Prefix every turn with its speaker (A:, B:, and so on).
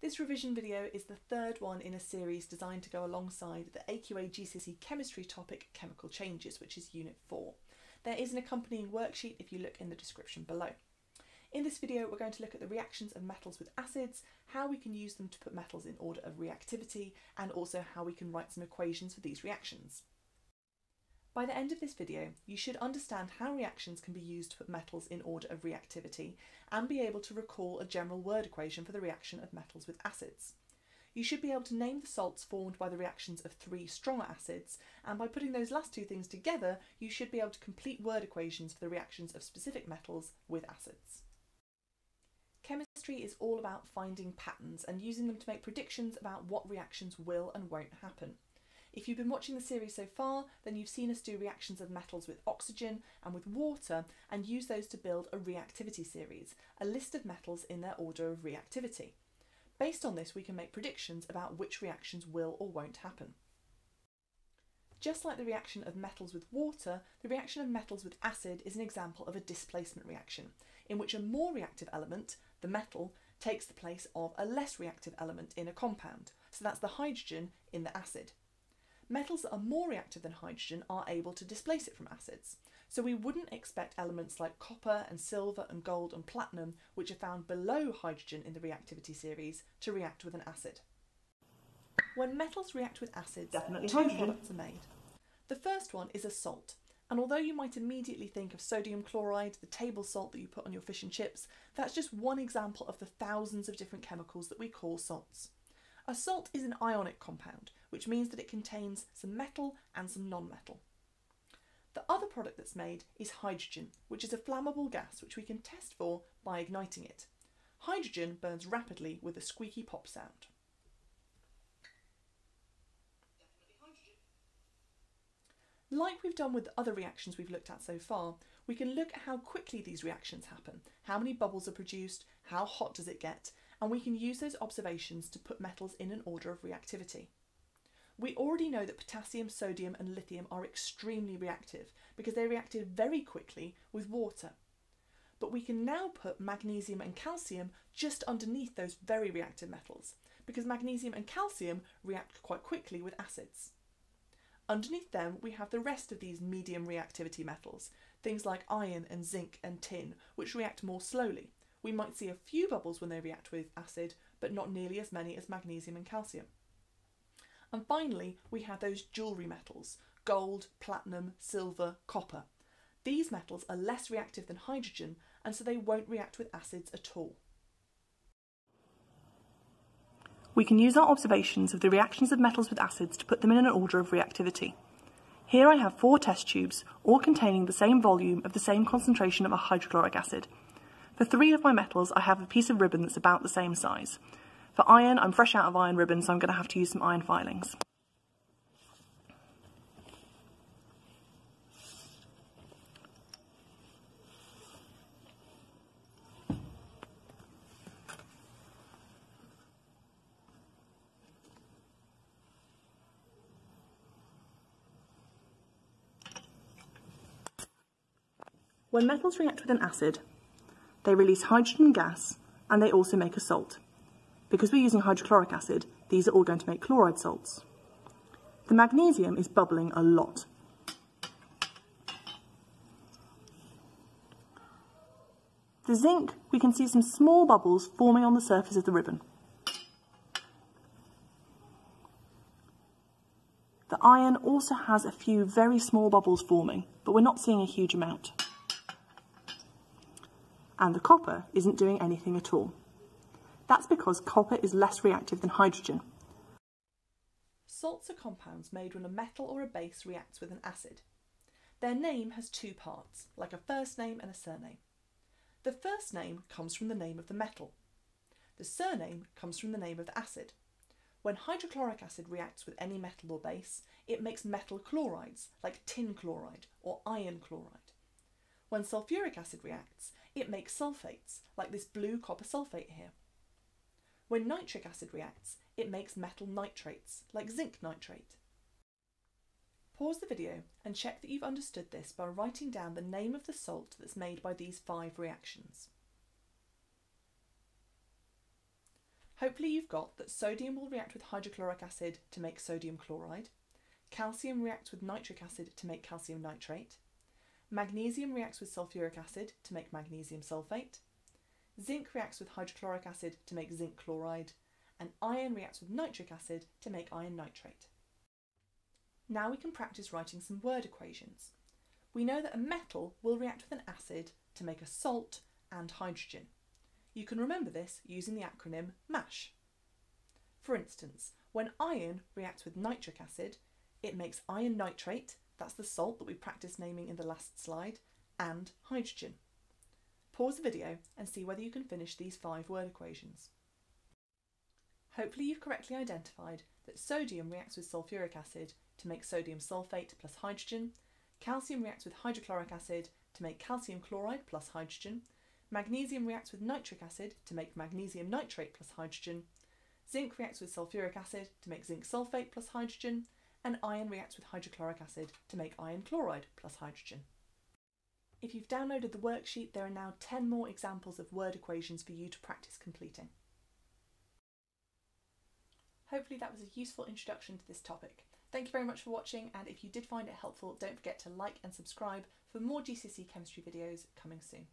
A: This revision video is the third one in a series designed to go alongside the AQA GCSE chemistry topic chemical changes, which is unit 4. There is an accompanying worksheet if you look in the description below. In this video we're going to look at the reactions of metals with acids, how we can use them to put metals in order of reactivity and also how we can write some equations for these reactions. By the end of this video, you should understand how reactions can be used to put metals in order of reactivity and be able to recall a general word equation for the reaction of metals with acids. You should be able to name the salts formed by the reactions of three stronger acids, and by putting those last two things together, you should be able to complete word equations for the reactions of specific metals with acids. Chemistry is all about finding patterns and using them to make predictions about what reactions will and won't happen. If you've been watching the series so far, then you've seen us do reactions of metals with oxygen and with water and use those to build a reactivity series, a list of metals in their order of reactivity. Based on this, we can make predictions about which reactions will or won't happen. Just like the reaction of metals with water, the reaction of metals with acid is an example of a displacement reaction, in which a more reactive element, the metal, takes the place of a less reactive element in a compound. So that's the hydrogen in the acid. Metals that are more reactive than hydrogen are able to displace it from acids. So we wouldn't expect elements like copper and silver and gold and platinum, which are found below hydrogen in the reactivity series, to react with an acid. When metals react with acids,
B: Definitely
A: two
B: hydrogen.
A: products are made. The first one is a salt, and although you might immediately think of sodium chloride, the table salt that you put on your fish and chips, that's just one example of the thousands of different chemicals that we call salts. A salt is an ionic compound, which means that it contains some metal and some non-metal. The other product that's made is hydrogen, which is a flammable gas which we can test for by igniting it. Hydrogen burns rapidly with a squeaky pop sound. Like we've done with the other reactions we've looked at so far, we can look at how quickly these reactions happen, how many bubbles are produced, how hot does it get, and we can use those observations to put metals in an order of reactivity. We already know that potassium, sodium and lithium are extremely reactive because they reacted very quickly with water. But we can now put magnesium and calcium just underneath those very reactive metals because magnesium and calcium react quite quickly with acids. Underneath them, we have the rest of these medium reactivity metals, things like iron and zinc and tin, which react more slowly. We might see a few bubbles when they react with acid, but not nearly as many as magnesium and calcium. And finally, we have those jewellery metals gold, platinum, silver, copper. These metals are less reactive than hydrogen, and so they won't react with acids at all.
B: We can use our observations of the reactions of metals with acids to put them in an order of reactivity. Here I have four test tubes, all containing the same volume of the same concentration of a hydrochloric acid. For three of my metals, I have a piece of ribbon that's about the same size. For iron, I'm fresh out of iron ribbon, so I'm going to have to use some iron filings. When metals react with an acid, they release hydrogen gas and they also make a salt. Because we're using hydrochloric acid, these are all going to make chloride salts. The magnesium is bubbling a lot. The zinc, we can see some small bubbles forming on the surface of the ribbon. The iron also has a few very small bubbles forming, but we're not seeing a huge amount. And the copper isn't doing anything at all. That's because copper is less reactive than hydrogen.
A: Salts are compounds made when a metal or a base reacts with an acid. Their name has two parts, like a first name and a surname. The first name comes from the name of the metal. The surname comes from the name of the acid. When hydrochloric acid reacts with any metal or base, it makes metal chlorides, like tin chloride or iron chloride. When sulfuric acid reacts, it makes sulfates, like this blue copper sulfate here. When nitric acid reacts, it makes metal nitrates, like zinc nitrate. Pause the video and check that you've understood this by writing down the name of the salt that's made by these five reactions. Hopefully you've got that sodium will react with hydrochloric acid to make sodium chloride, calcium reacts with nitric acid to make calcium nitrate, magnesium reacts with sulfuric acid to make magnesium sulfate, zinc reacts with hydrochloric acid to make zinc chloride, and iron reacts with nitric acid to make iron nitrate. Now we can practice writing some word equations. We know that a metal will react with an acid to make a salt and hydrogen. You can remember this using the acronym MASH. For instance, when iron reacts with nitric acid, it makes iron nitrate, that's the salt that we practiced naming in the last slide, and hydrogen. Pause the video and see whether you can finish these five word equations. Hopefully you've correctly identified that sodium reacts with sulfuric acid to make sodium sulfate plus hydrogen, calcium reacts with hydrochloric acid to make calcium chloride plus hydrogen, magnesium reacts with nitric acid to make magnesium nitrate plus hydrogen, zinc reacts with sulfuric acid to make zinc sulfate plus hydrogen, and iron reacts with hydrochloric acid to make iron chloride plus hydrogen. If you've downloaded the worksheet, there are now 10 more examples of word equations for you to practice completing. Hopefully that was a useful introduction to this topic. Thank you very much for watching and if you did find it helpful don't forget to like and subscribe for more GCSE chemistry videos coming soon.